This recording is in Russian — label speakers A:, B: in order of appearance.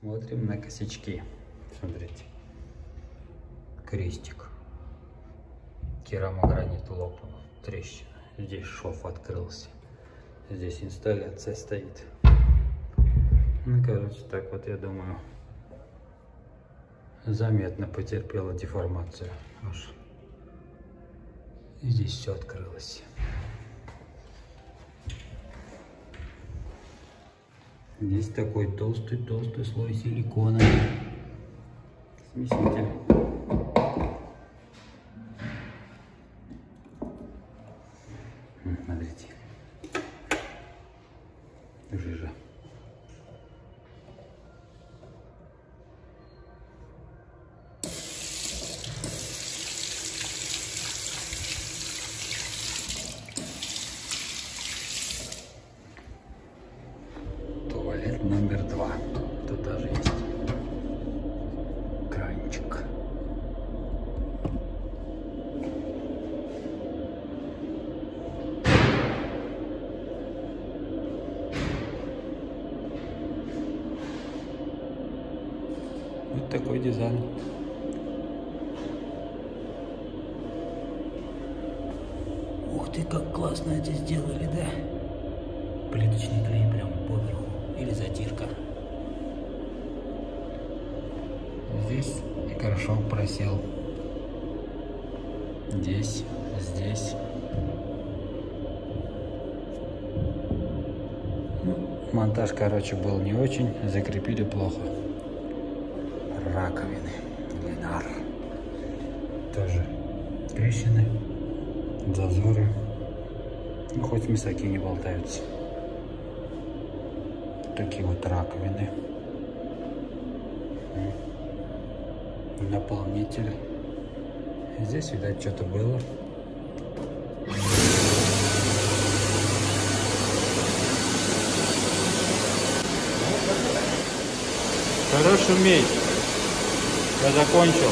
A: Смотрим на косячки. Смотрите. Крестик. Керамогранит лопнул. Трещина. Здесь шов открылся. Здесь инсталляция стоит. Ну, короче, так вот, я думаю, заметно потерпела деформацию. Аж. Здесь все открылось. Здесь такой толстый-толстый слой силикона. Смеситель. Смотрите. Жижа. Номер два. Тут даже есть кранчик. Вот такой дизайн. Ух ты, как классно это сделали, да? Плиточный клей прям поверху. Или затирка. Здесь хорошо просел. Здесь, здесь. Ну, монтаж, короче, был не очень. Закрепили плохо. Раковины. Ленар. Тоже трещины, зазоры. Ну, хоть мясаки не болтаются такие вот раковины. Наполнитель. Здесь, видать, что-то было. Хорош уметь. Я закончил.